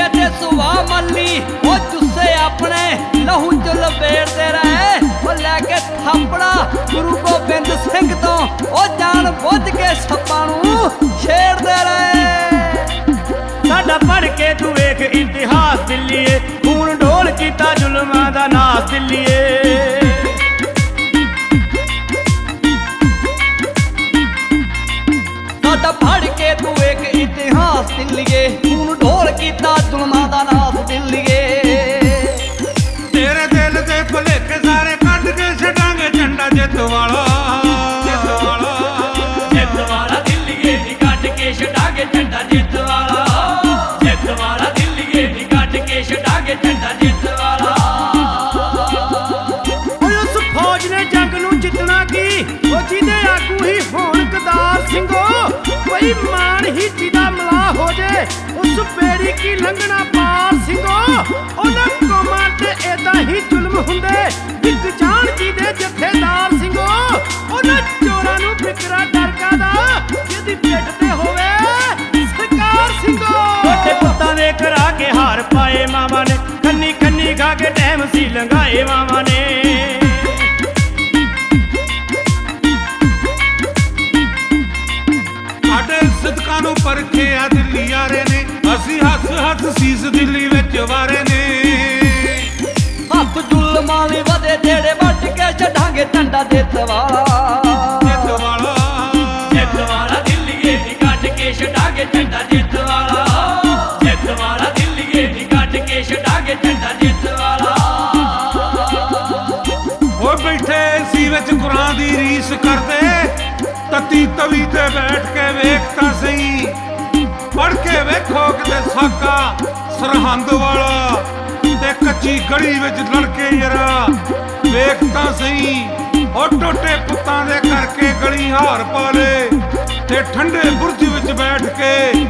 ਢਿੱਡੇ ਤੇ ਸੁਆ ਮੱਲੀ ਉਹ ਚੁੱਸੇ ਆਪਣੇ ਲਹੂ ਚ ਲਪੇੜਦੇ ਰਹੇ। ਉਹ ਲੈ ਕੇ ਥਾਪੜਾ ਗੁਰੂ ਗੋਬਿੰਦ ਸਿੰਘ ਤੋਂ ਉਹ ਜਾਣ ਬੁੱਝ ਕੇ ਸੱਪਾਂ ਨੂੰ ਛੇੜਦੇ ਰਹੇ। ਸਾਡਾ ਪੜ ਕੇ ਤੂੰ ਵੇਖ ਇਤਿਹਾਸ ਦਿੱਲੀਏ ਹੁਣ ਢੋਲ ਕੀਤਾ ਜ਼ੁਲਮਾਂ ਦਾ ਨਾਸ ਦਿੱਲੀਏ। ਸਾਡਾ ਪੜ ਕੇ ਤੂੰ ਵੇਖ ਇਤਿਹਾਸ ਦਿੱਲੀਏ। ਬੇੜੀ ਕੀ ਲੰਘਣਾ ਪਾਰ ਸਿੰਘੋ? ਉਹਨਾਂ ਕੌਮਾਂ ਤੇ ਏਦਾਂ ਹੀ ਜ਼ੁਲਮ ਹੁੰਦੇ। ਇੱਕ ਜਾਣ ਜਿਹਦੇ ਜਥੇਦਾਰ ਸਿੰਘੋ? ਉਹਨਾਂ ਚੋਰਾਂ ਨੂੰ ਫਿਕਰਾ ਡਰਕਾ ਦਾ ਜਿਹਦੀ ਪਿੱਠ ਤੇ ਹੋਵੇ ਸਰਕਾਰ ਸਿੰਘੋ। ਛੋਟੇ ਪੁੱਤਾਂ ਦੇ ਕਰਾ ਕੇ ਹਾਰ ਪਾਏ ਮਾਵਾਂ ਨੇ। ਕੰਨੀ ਕੰਨੀ ਖਾ ਕੇ ਟਾਈਮ ਸੀ ਲੰਘਾਏ ਮਾਵਾਂ ਨੇ। ਸਾਡੇ ਸਦਕਾਂ ਨੂੰ ਪਰਖਿਆ ਦਿੱਲੀ ਯਾਰੇ ਨੇ। ਅਸੀਂ ਹੱਸ ਸੀਸ ਦਿੱਲੀ ਵਿੱਚ ਵਾਰੇ ਨੇ। ਹੱਥ ਜ਼ੁਲਮਾਂ ਲਈ ਵਧੇ ਜਿਹੜੇ ਵੱਟ ਕੇ ਛੱਡਾਂਗੇ ਝੰਡਾ ਜਿੱਤ ਵਾਲਾ ਜਿੱਤ ਵਾਲਾ ਜਿੱਤ ਵਾਲਾ ਦਿੱਲੀਏ ਨੀ ਕੱਢ ਕੇ ਛਡਾਗੇ ਝੰਡਾ ਜਿੱਤ ਵਾਲਾ ਜਿੱਤ ਵਾਲਾ ਦਿੱਲੀਏ ਨੀ ਕੱਢ ਕੇ ਛਡਾਗੇ ਝੰਡਾ ਜਿੱਤ ਵਾਲਾ ਉਹ ਬੈਠੇ ਸੀ ਵਿੱਚ ਕੁਰਾਂ ਦੀ ਰੀਸ ਕਰਦੇ ਤਤੀ ਤਵੀ ਤੇ ਬੈਠ ਕੇ ਪੜ ਕਿਤੇ ਸਾਕਾ ਸਰਹੰਦ ਵਾਲਾ ਤੇ ਕੱਚੀ ਗੜੀ ਵਿੱਚ ਲੜਕੇ ਯਰਾ। ਵੇਖ ਤਾਂ ਸਹੀ, ਉਹ ਟੋਟੇ ਪੁੱਤਾਂ ਦੇ ਕਰਕੇ ਗਲੀ ਹਾਰ ਪਾ ਲੇ ਤੇ ਠੰਡੇ ਬੁਰਜ ਵਿੱਚ ਬੈਠ ਕੇ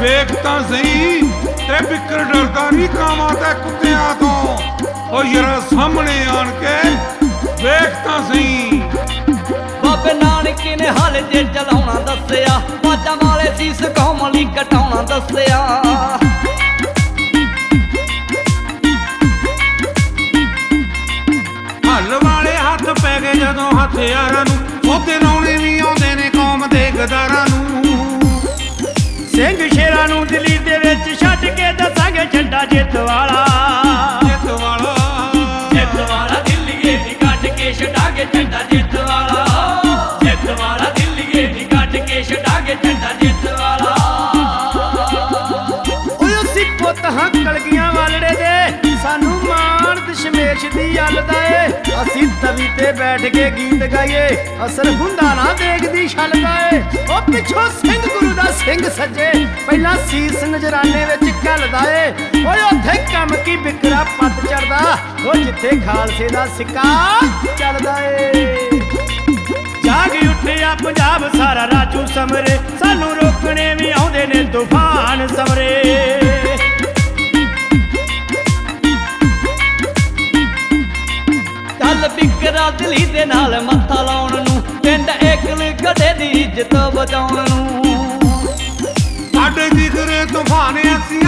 ਵੇਖ ਤਾਂ ਸਹੀ, ਤੇ ਬਿਕਰ ਡਰਦਾ ਨਹੀਂ ਕਾਵਾਂ ਤੇ ਕੁੱਤਿਆਂ ਤੋਂ। ਉਹ ਯਰਾ ਸਾਹਮਣੇ ਆਣ ਕੇ ਵੇਖ ਤਾਂ ਸਹੀ। ਹਥਿਆਰਾਂ ਨੂੰ। ਉਹਦੇ ਲਾਉਣੇ ਵੀ ਆਉਂਦੇ ਨੇ ਕੌਮ ਦੇ ਗਦਾਰਾਂ ਨੂੰ। ਸਿੰਘ ਸ਼ੇਰਾਂ ਨੂੰ ਦਿੱਲੀ ਦਸ਼ਮੇਸ਼ ਅਲਦਾ ਏ। ਅਸੀਂ ਤਵੀ ਤੇ ਬੈਠ ਕੇ ਗੀਤ ਗਾਈਏ। ਅਸਰ ਹੁੰਦਾ ਨਾ ਦੇਖਦੀ ਛਲਦਾ ਏ। ਉਹ ਪਿੱਛੋਂ ਸਿੰਘ ਗੁਰੂ ਦਾ ਸਿੰਘ ਸੱਜੇ। ਪਹਿਲਾਂ ਸੀਸ ਨਜਰਾਨੇ ਵਿੱਚ ਘਲਦਾ ਏ। ਓਏ ਉੱਥੇ ਕੰਮ ਕੀ ਬਿਕਰਾ ਪੱਤ ਚੜਦਾ ਉਹ ਜਿੱਥੇ ਖਾਲਸੇ ਦਾ ਸਿੱਕਾ ਚੱਲਦਾ ਏ। ਜਾਗ ਉੱਠਿਆ ਪੰਜਾਬ ਸਾਰਾ ਰਾਜੂ ਸਮਰੇ। ਸਾਨੂੰ ਰੋਕਣੇ ਵੀ ਆਉਂਦੇ ਨੇ ਤੂਫਾਨ ਸਮਰੇ। ਦੇ ਨਾਲ ਮੱਥਾ ਲਾਉਣ ਨੂੰ, ਪਿੰਡ ਏਕਲ ਗੜੇ ਦੀ ਇੱਜ਼ਤ ਬਚਾਉਣ ਨੂੰ। ਸਾਡੇ ਜਿਗਰੇ ਤੂਫਾਨ ਅਸੀਂ